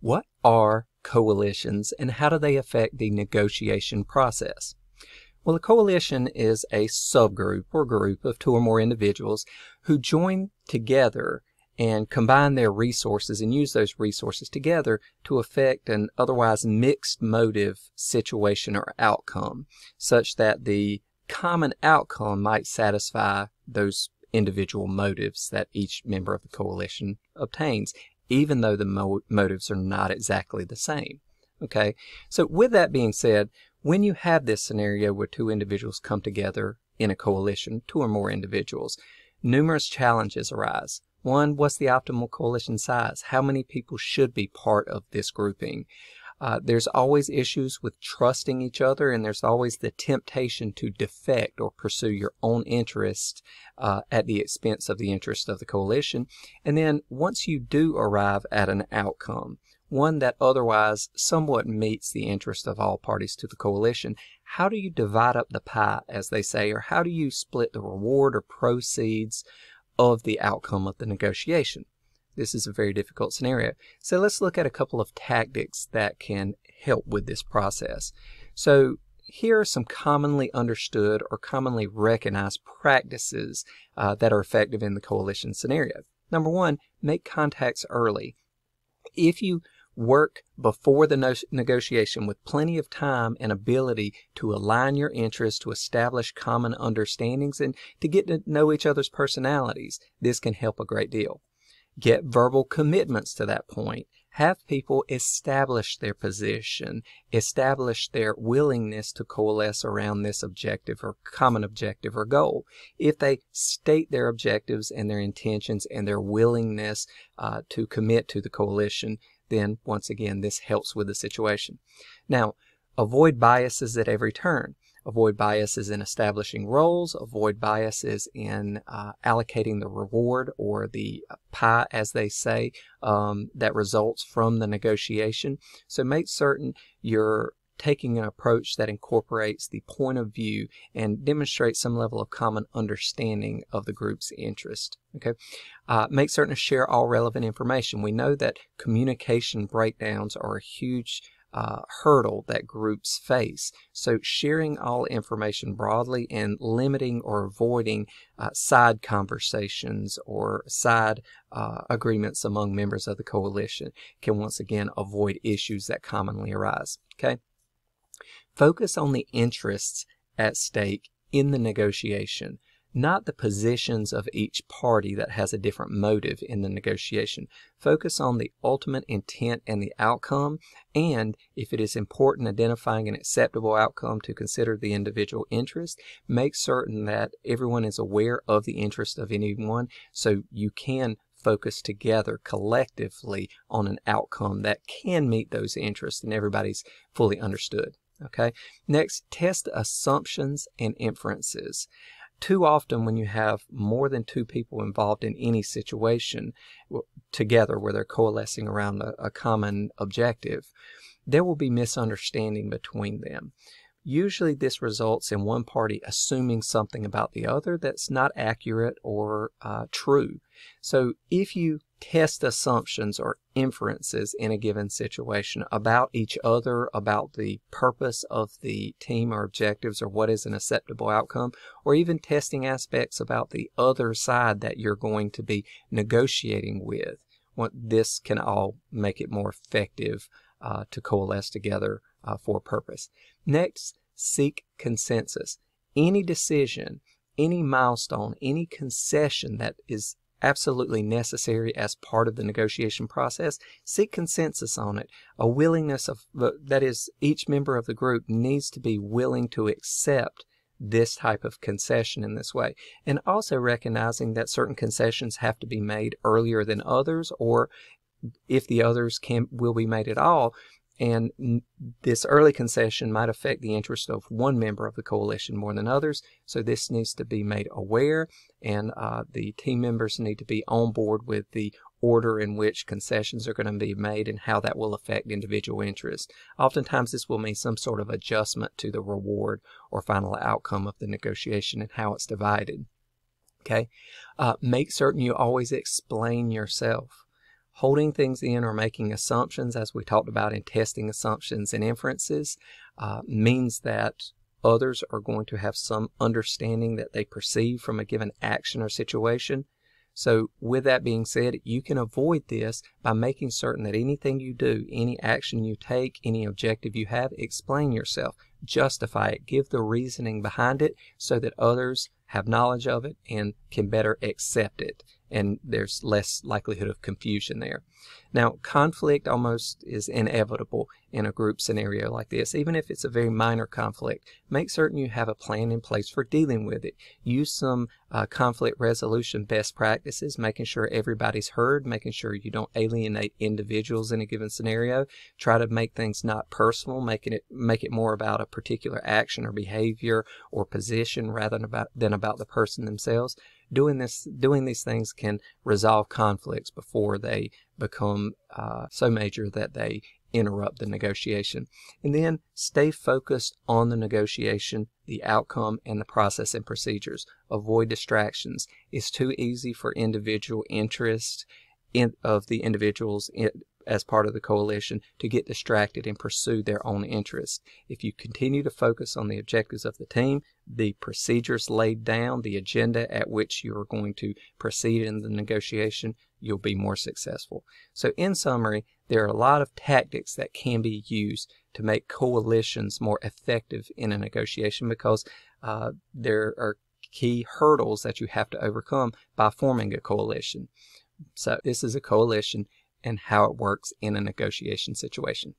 What are coalitions and how do they affect the negotiation process? Well, a coalition is a subgroup or group of two or more individuals who join together and combine their resources and use those resources together to affect an otherwise mixed motive situation or outcome, such that the common outcome might satisfy those individual motives that each member of the coalition obtains, even though the mo motives are not exactly the same. Okay, so with that being said, when you have this scenario where two individuals come together in a coalition, two or more individuals, numerous challenges arise. One, what's the optimal coalition size? How many people should be part of this grouping? Uh, there's always issues with trusting each other, and there's always the temptation to defect or pursue your own interest uh, at the expense of the interest of the coalition. And then once you do arrive at an outcome, one that otherwise somewhat meets the interest of all parties to the coalition, how do you divide up the pie, as they say, or how do you split the reward or proceeds of the outcome of the negotiation? This is a very difficult scenario. So let's look at a couple of tactics that can help with this process. So here are some commonly understood or commonly recognized practices uh, that are effective in the coalition scenario. Number one, make contacts early. If you work before the no negotiation with plenty of time and ability to align your interests, to establish common understandings, and to get to know each other's personalities. This can help a great deal. Get verbal commitments to that point. Have people establish their position, establish their willingness to coalesce around this objective or common objective or goal. If they state their objectives and their intentions and their willingness uh, to commit to the coalition, then once again, this helps with the situation. Now, avoid biases at every turn. Avoid biases in establishing roles, avoid biases in uh, allocating the reward or the pie, as they say, um, that results from the negotiation. So make certain you're taking an approach that incorporates the point of view and demonstrates some level of common understanding of the group's interest. Okay, uh, make certain to share all relevant information. We know that communication breakdowns are a huge uh, hurdle that groups face. So sharing all information broadly and limiting or avoiding uh, side conversations or side uh, agreements among members of the coalition can once again avoid issues that commonly arise. Okay. Focus on the interests at stake in the negotiation, not the positions of each party that has a different motive in the negotiation. Focus on the ultimate intent and the outcome, and if it is important identifying an acceptable outcome to consider the individual interest, make certain that everyone is aware of the interest of anyone so you can focus together collectively on an outcome that can meet those interests and everybody's fully understood. Okay. Next, test assumptions and inferences. Too often, when you have more than two people involved in any situation together where they're coalescing around a, a common objective, there will be misunderstanding between them. Usually, this results in one party assuming something about the other that's not accurate or uh, true. So, if you test assumptions or inferences in a given situation about each other, about the purpose of the team or objectives or what is an acceptable outcome, or even testing aspects about the other side that you're going to be negotiating with. This can all make it more effective uh, to coalesce together uh, for purpose. Next, seek consensus. Any decision, any milestone, any concession that is absolutely necessary as part of the negotiation process, seek consensus on it. A willingness of, that is, each member of the group needs to be willing to accept this type of concession in this way. And also recognizing that certain concessions have to be made earlier than others, or if the others can will be made at all, and this early concession might affect the interest of one member of the coalition more than others. So this needs to be made aware, and uh, the team members need to be on board with the order in which concessions are going to be made and how that will affect individual interests. Oftentimes, this will mean some sort of adjustment to the reward or final outcome of the negotiation and how it's divided. Okay, uh, make certain you always explain yourself holding things in or making assumptions, as we talked about in testing assumptions and inferences, uh, means that others are going to have some understanding that they perceive from a given action or situation. So, with that being said, you can avoid this by making certain that anything you do, any action you take, any objective you have, explain yourself, justify it, give the reasoning behind it so that others have knowledge of it and can better accept it and there's less likelihood of confusion there. Now, conflict almost is inevitable in a group scenario like this, even if it's a very minor conflict. Make certain you have a plan in place for dealing with it. Use some uh, conflict resolution best practices, making sure everybody's heard, making sure you don't alienate individuals in a given scenario. Try to make things not personal, making it make it more about a particular action or behavior or position rather than about than about the person themselves doing this doing these things can resolve conflicts before they become uh, so major that they interrupt the negotiation. And then stay focused on the negotiation, the outcome, and the process and procedures. Avoid distractions. It's too easy for individual interest in, of the individuals in, as part of the coalition to get distracted and pursue their own interests. If you continue to focus on the objectives of the team, the procedures laid down, the agenda at which you're going to proceed in the negotiation, you'll be more successful. So, in summary, there are a lot of tactics that can be used to make coalitions more effective in a negotiation because uh, there are key hurdles that you have to overcome by forming a coalition. So, this is a coalition and how it works in a negotiation situation.